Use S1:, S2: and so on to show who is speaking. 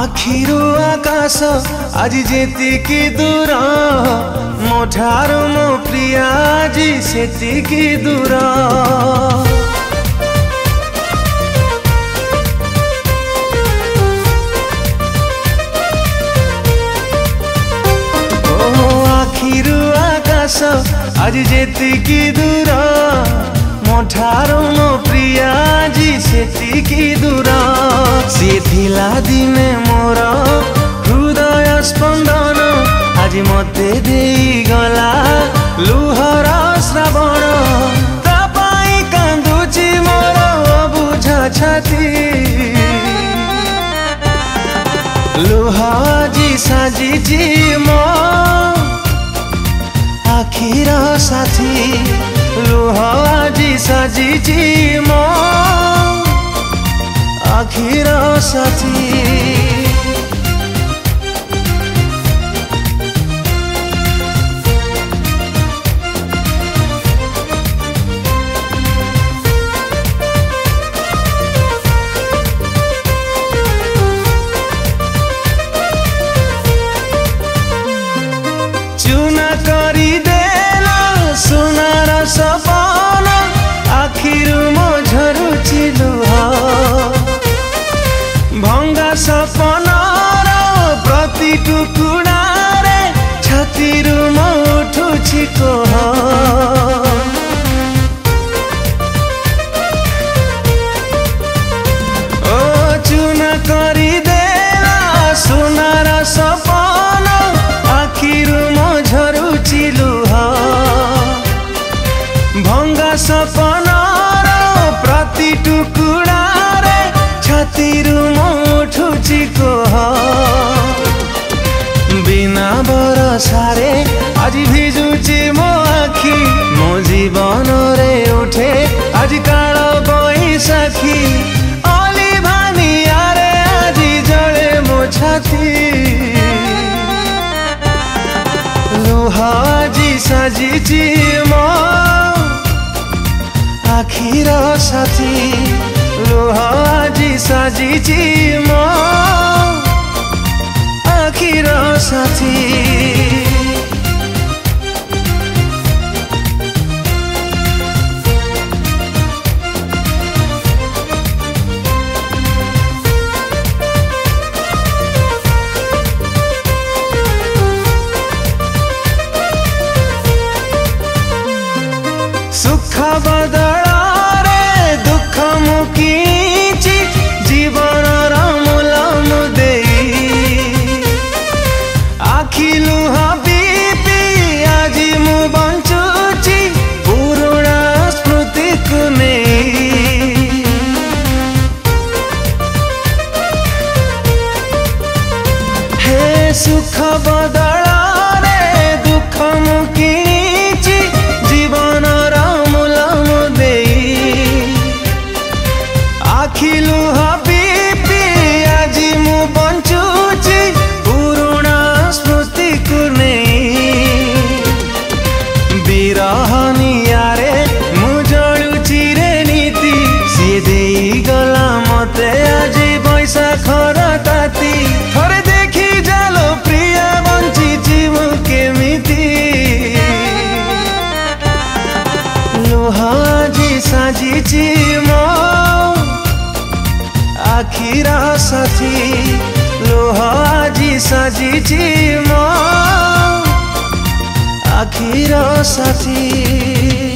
S1: ଆଖିରୁ ଆକାଶ ଆଜି ଯେତିକି ଦୂର ମୋ ଠାରୁ ମୋ ପ୍ରିୟା ଆଜି ସେତିକି ଦୂର ଆଖିରୁ ଆକାଶ ଆଜି ଯେତିକି ଦୂର ମୋଠାରୁ ପ୍ରିୟା ଆଜି ସେତିକି ଦୂର ସିଏ ଥିଲା ଦିନେ ମୋର ହୃଦୟ ସ୍ପନ୍ଦନ ଆଜି ମୋତେ ଦେଇଗଲା ଲୁହର ଶ୍ରାବଣ ତା ପାଇଁ କାନ୍ଦୁଛି ମୋର ବୁଝା ଛାତି ଲୁହ ଆଜି ସାଜିଛି ମୋ ଆଖିର ସାଥୀ साझी जी म आखिर साथी ଛାତିରୁ ମୁଁ ଉଠୁଛି କହ আজি ভিজুচি ମୋ ଆଖି ମୋ ଜୀବନରେ ଉଠେ ଆଜି କାଳ ବୈଶାଖୀ ଅଲିଭାନିଆରେ ଆଜି ଜଳେ ମୋ ଛାତି ଲୁହ ଆଜି ସାଜିଛି ମୋ আখির সাথী লোহ আজি সাজিছি মো আখির সাথী ಸುಖ ಬದಳಾರೆ ದುಃಖ ಮುಖೀಚಿ ಜೀವನರ ಮೂಲ ಮುದೇಯಿ আখিলু হাবিবি আজি মু বঞ্চুচি পুরোনা স্মৃতিকু নেই হে সুখ বদ আখিলু হাবিবি আজি মু বঞ্চুছি পুরুণা স্মৃতিକୁ নেই বিরহ নিয়ারে মু জଳୁছি রে নীতি সিଏ দেই গলা মতে আজি বৈশাখর তাতি থরে দেখি জালো প্রিয়া বঞ্চিছি মু কেমিতি লোহা আজি সাজিছি মো आखिरा साथी लोह आजी जी म आखिरा साथी